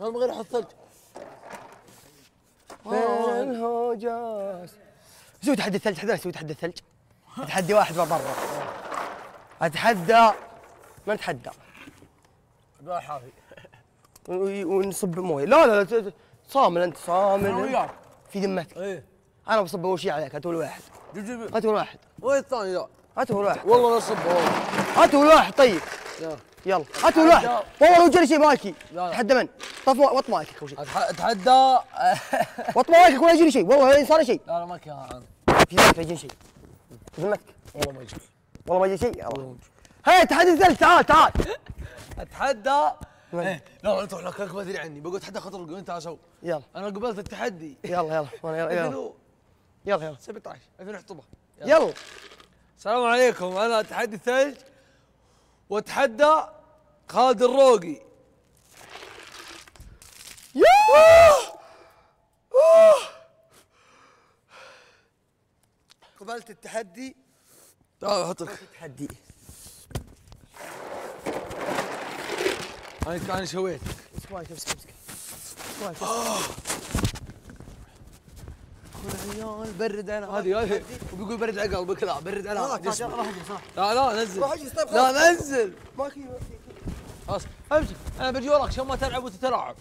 ما من غير أحط ثلج. الهوجاس سوي تحدي الثلج حذر سوي تحدي الثلج. تحدي واحد برا. أتحدى. ما نتحدى. لا حافي. ونصب موية. لا لا لا صامل أنت أنا صامل وياك. في ذمتك. إيه. أنا بصب أول شيء عليك هات واحد هات واحد وين الثاني لا هات واحد والله لا صب والله واحد طيب. يلا. يلا. هات اول واحد والله لو جري شيء مايكي لا. تحدى من؟ طف وط مايكك أول شيء أتحدى. وط مايكك ولا يجري شيء والله لا صار شيء لا لا ما كان. أنا في لا يجري شيء ذمتك والله ما يجي والله ما يجي شيء. هاي تحدي الثلج تعال تعال. أتحدى؟ إيه، لا انت هناك ما تدري عني. بقول اتحدى خطر انت أسوي يلا. أنا قبلت التحدي. يلا يلا. يلا يلا. 2000 يلا يلا. 17 2000 حطبة؟ يلا. السلام عليكم. أنا اتحدي الثلج. واتحدى خالد الروقي. قبلت التحدي؟ تعال أحط لك التحدي. أنا أنا سويت أمسك مايك أمسك. امسك عيال برد أنا. هذه هذه وبيقول برد على قلبك. لا برد على جسمي لا لا نزل. طيب لا نزل. مايكي خلاص امشي. أنا بجي وراك عشان ما تلعب وتتلاعب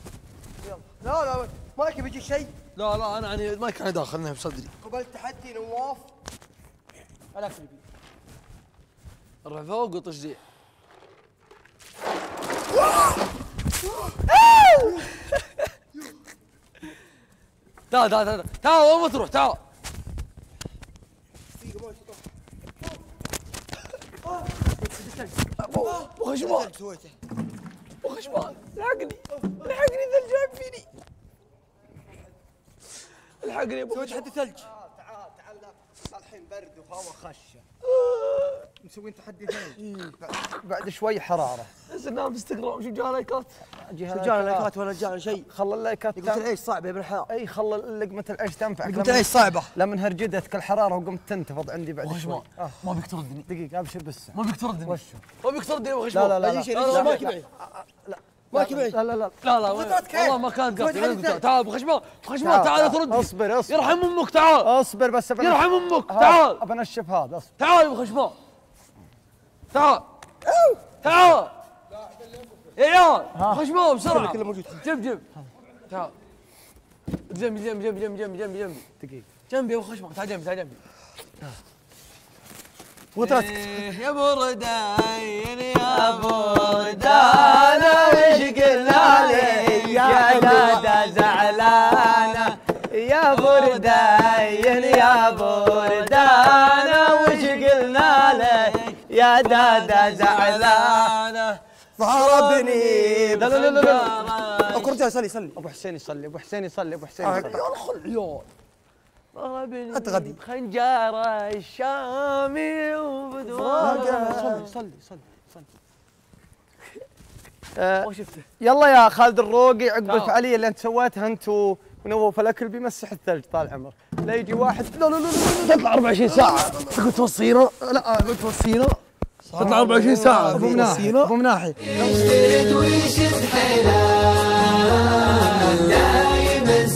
لا لا مايكي بيجي شيء. لا لا أنا يعني ما كان داخلنا بصدري قبلت تحدي نواف. على فيلبين روح فوق وطش زين تعال تعال تعال تعال وين ما تروح تعال. أبو خشمان سويته أبو خشمان الحقني الحقني ثلج فيني. الحقني يا أبو سويت تحدي ثلج. تعال تعال لا الحين برد وهواء خشة. مسوين تحدي ثلج بعد شوي حرارة. نزل نام انستغرام شو جاء لايكات؟ جانا لايكات. ولا جانا شيء؟ خلى اللايكات قلت العيش صعب يا ابن الحلال. أي خلى لقمة العيش تنفع. قلت العيش صعبة. لما انهرجدتك الحراره وقمت تنتفض عندي بعد شوي. آه. ما بيك تردني دقيقة أبشر بس ما بيك تردني وشو؟ ما بيك تردني يا ابو خشمان لا لا لا لا، لا. بعيد مايكي بعيد لا لا لا لا. والله ما كان قصدي ثاني. تعال أبو ابو خشمان تعال تردني. أصبر أصبر. يرحم أمك تعال. أصبر بس يرحم. أمك تعال. ابى انشف هذا أصبر. تعال أبو خشمان تعال تعال يا عيال خشمان بسرعة. كله موجود. جنب جنب. تعال جنبي جنبي جنبي جنبي جنبي جنبي جنبي دقيقة. جنبي يا أبو خشمان تعال جنبي تعال جنبي. وطرتك يا بردان يا بردان وش قلنا عليك يا دادا زعلانة؟ يا بردان يا بردان دادا زعلانة ضربني لا لا لا لا اكرتها صلي صلي ابو حسين يصلي ابو حسين يصلي ابو حسين آه، يصلي يا الخل عيال ضربني أنت غبي. بخنجرة الشامي وبدوار صلي صلي صلي صلي شفته يلا يا خالد الروقي عقب. الفعاليه اللي انت سويتها انت ونوف الاكل بيمسح الثلج طال عمرك لا يجي واحد لا لا لا لا تطلع 24 ساعة تقول توصينا لا قلت توصينا تطلع 24 ساعة أبو مناحي أبو مناحي. دايما